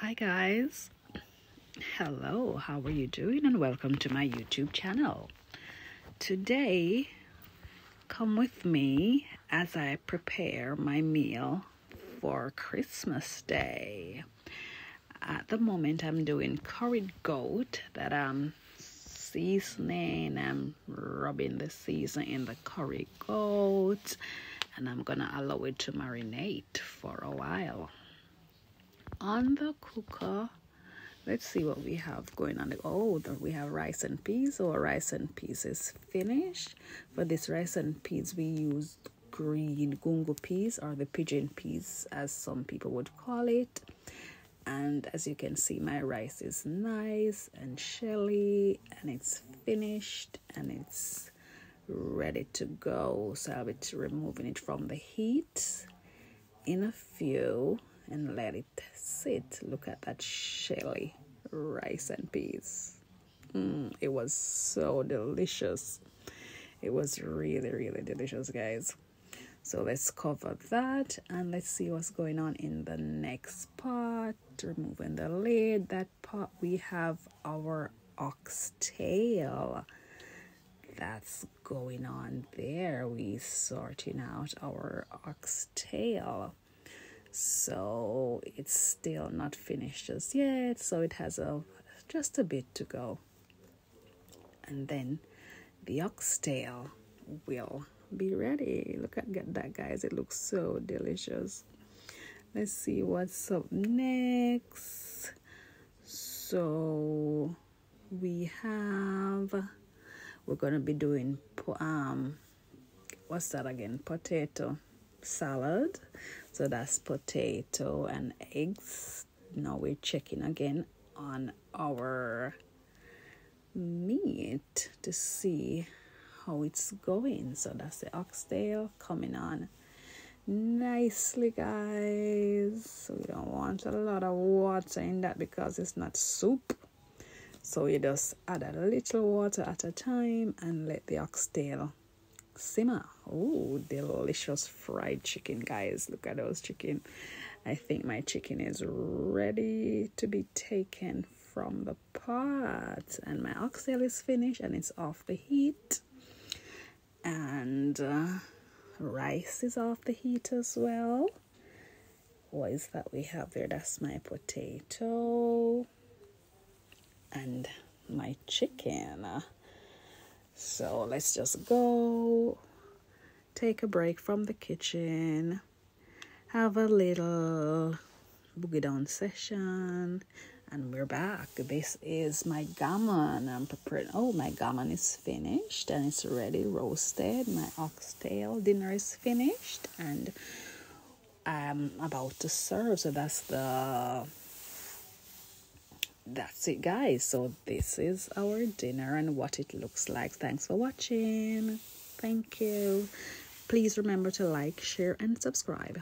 Hi guys. Hello, how are you doing and welcome to my YouTube channel. Today, come with me as I prepare my meal for Christmas Day. At the moment, I'm doing curried goat that I'm seasoning. I'm rubbing the season in the curry goat and I'm gonna allow it to marinate for a while on the cooker let's see what we have going on. Oh we have rice and peas. So rice and peas is finished. For this rice and peas we used green gungo peas or the pigeon peas as some people would call it. And as you can see my rice is nice and shelly and it's finished and it's ready to go. So I'll be removing it from the heat in a few and let it sit. Look at that shelly rice and peas. Mm, it was so delicious. It was really, really delicious, guys. So let's cover that and let's see what's going on in the next pot. Removing the lid, that pot we have our oxtail. That's going on there. We sorting out our oxtail so it's still not finished just yet so it has a just a bit to go. And then the oxtail will be ready. Look at get that guys. It looks so delicious. Let's see what's up next. So we have we're gonna be doing um what's that again? Potato salad so that's potato and eggs. Now we're checking again on our meat to see how it's going. So that's the oxtail coming on nicely, guys. We don't want a lot of water in that because it's not soup. So you just add a little water at a time and let the oxtail simmer. Oh, delicious fried chicken, guys. Look at those chicken. I think my chicken is ready to be taken from the pot. And my oxtail is finished and it's off the heat. And uh, rice is off the heat as well. What is that we have there? That's my potato and my chicken. So let's just go take a break from the kitchen, have a little boogie down session, and we're back. This is my gammon. I'm preparing. Oh, my gammon is finished and it's ready roasted. My oxtail dinner is finished and I'm about to serve. So that's the that's it guys. So this is our dinner and what it looks like. Thanks for watching. Thank you. Please remember to like share and subscribe